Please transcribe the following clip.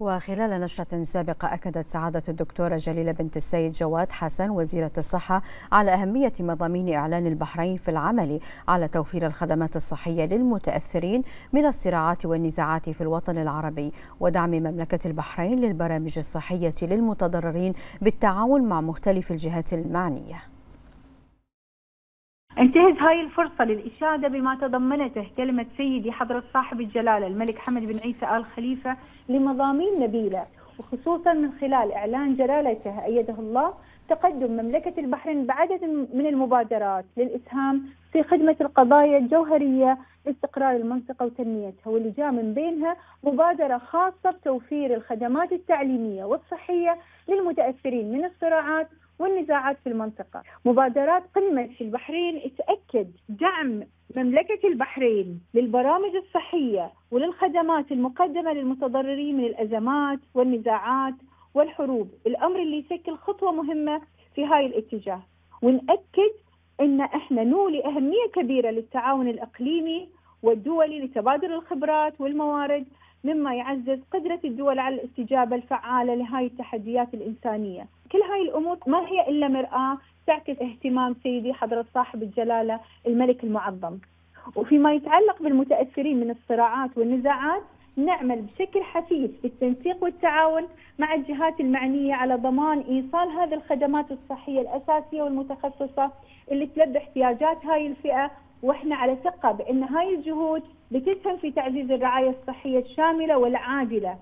وخلال نشرة سابقة أكدت سعادة الدكتورة جليلة بنت السيد جواد حسن وزيرة الصحة على أهمية مضامين إعلان البحرين في العمل على توفير الخدمات الصحية للمتأثرين من الصراعات والنزاعات في الوطن العربي ودعم مملكة البحرين للبرامج الصحية للمتضررين بالتعاون مع مختلف الجهات المعنية. انتهز هاي الفرصة للإشادة بما تضمنته كلمة سيدي حضرة صاحب الجلالة الملك حمد بن عيسى آل خليفة لمضامين نبيلة وخصوصا من خلال إعلان جلالته أيده الله تقدم مملكة البحرين بعدد من المبادرات للإسهام في خدمة القضايا الجوهرية لاستقرار المنطقة وتنميتها واللي جاء من بينها مبادرة خاصة بتوفير الخدمات التعليمية والصحية للمتأثرين من الصراعات والنزاعات في المنطقة. مبادرات قمة في البحرين تأكد دعم مملكة البحرين للبرامج الصحية وللخدمات المقدمة للمتضررين من الأزمات والنزاعات والحروب. الأمر اللي يشكل خطوة مهمة في هاي الاتجاه. ونأكد أن إحنا نولي أهمية كبيرة للتعاون الإقليمي والدولي لتبادل الخبرات والموارد مما يعزز قدرة الدول على الاستجابة الفعالة لهاي التحديات الإنسانية. كل هاي الأمور ما هي إلا مرآة تعكس اهتمام سيدي حضرة صاحب الجلالة الملك المعظم. وفيما يتعلق بالمتأثرين من الصراعات والنزاعات نعمل بشكل حثيث بالتنسيق والتعاون مع الجهات المعنية على ضمان إيصال هذه الخدمات الصحية الأساسية والمتخصصة اللي تلبي احتياجات هاي الفئة وإحنا على ثقة بأن هاي الجهود بتسهم في تعزيز الرعاية الصحية الشاملة والعادلة.